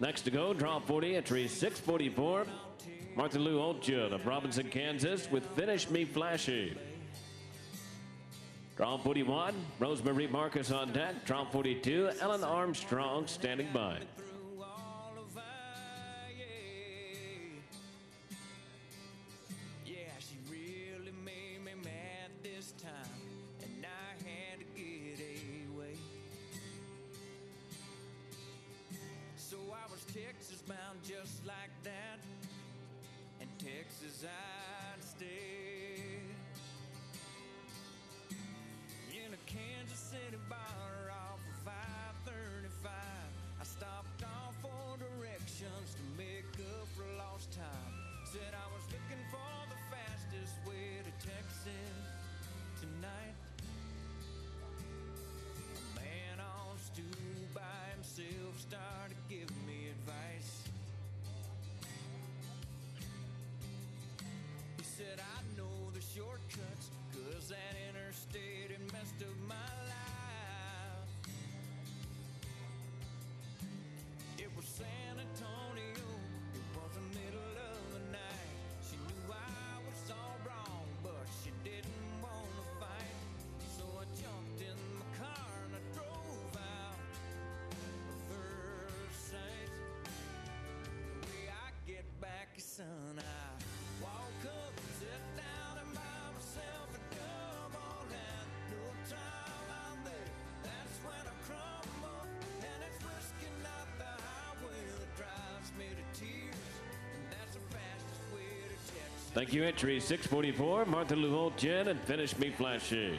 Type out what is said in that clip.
Next to go, draw 40, entry 644. Martha Lou Oltjen of Robinson, Kansas with Finish Me Flashy. Draw 41, Rosemarie Marcus on deck. Draw 42, Ellen Armstrong standing by. Texas bound just like that. And Texas, I said I know the shortcuts, cause that inner Thank you, entry 644, Martha Lou Oltjen, and Finish Me Flashy.